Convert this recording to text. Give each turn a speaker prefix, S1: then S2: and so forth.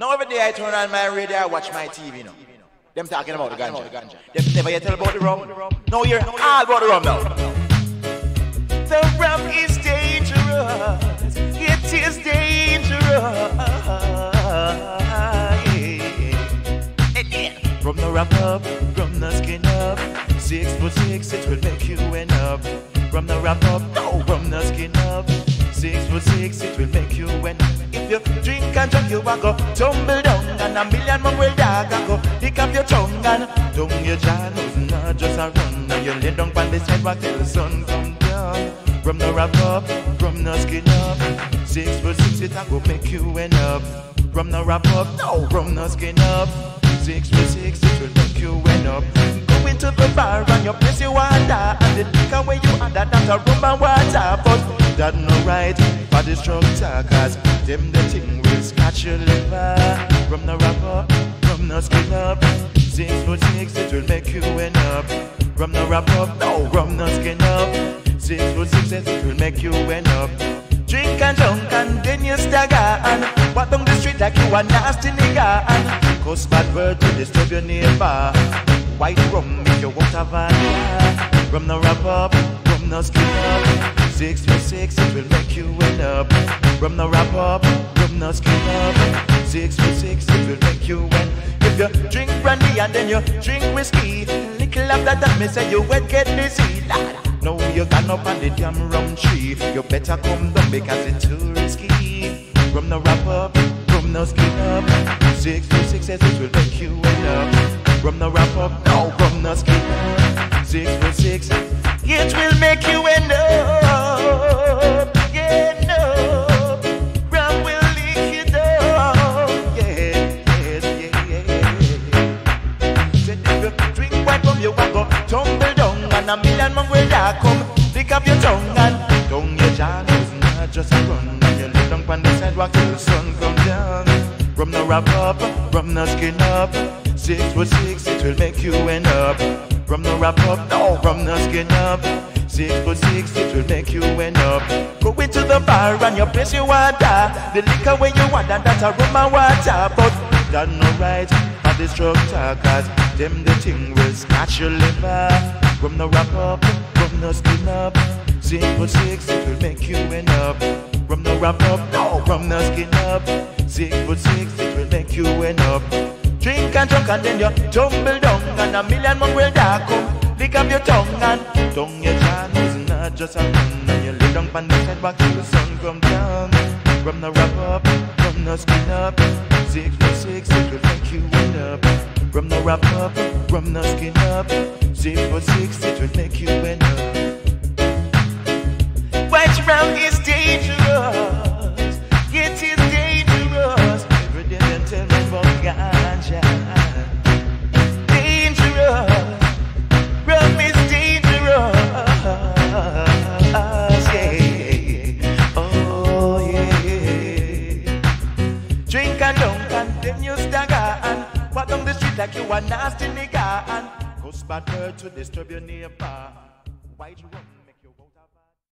S1: Now every day I turn on my radio, I watch my TV now. Them talking about the ganja. Them never yet tell about the rum. No, you're all about the rum now. The rum is dangerous. It is dangerous. From the wrap up, from the skin up. Six foot six, it will make you end up. From the wrap up, no, from the skin up. Six foot six, it will make you end up. If you and drink, you will go tumble down. And a million more will dog and go pick up your tongue and tongue your jaw. Nose not just a run. Now you lay down on the sidewalk till the sun come down. From the wrap up, from the skin up. Six foot six, it will make you end up. From the wrap up, no, from the skin up. Six foot six, it will make you end up. Go into the bar and you place your water and the liquor where you under that's a rum and water. But that no right for the structure, cause them the thing will scratch your liver. From the up, from the skin up. Six foot six, it will make you end up. From the up, no, from the skin up. Six foot six, it will make you end up. Drink and drunk and then you stagger and walk down the street like you a nasty nigga and cause bad word to disturb your neighbor. White rum make you water vanilla. From the wrap up, from the skin up. Six foot six, it will make you up. From the wrap up, from the skin up. Six foot six, it will make you end. If you drink brandy and then you drink whiskey, little after that, me say you wet get dizzy. No, you got up on the damn rum tree. You better come down because it's too risky. From the wrap up, from the skin up. Six to six says it will make you up. From the wrap up, no, from the skin up. Six, it will make you end up. Six foot six, it will make you end up. From the wrap up, no, from the skin up. Six foot six, it will make you end up. Go into the bar and you place your water. The liquor when you want, and that's a rum and water. But that no right for the structure, cause them the thing will scratch your liver. From the wrap up, from the skin up. Six foot six, it will make you end up. From the wrap up, no, from the skin up. Six foot six, it will make you end up. Drink and drunk and then you tumble down and a million more will da come. Lick up your tongue and tongue your. It's not just a run and you lay down on the sidewalk till the sun come down. From the wrap up, from the skin up. Six foot six, it will make you end up. From the wrap up, from the skin up. Six foot six, it will make you end up. White rum is dangerous. Like you a nasty nigga and cause bad word to disturb your neighbor. White rum.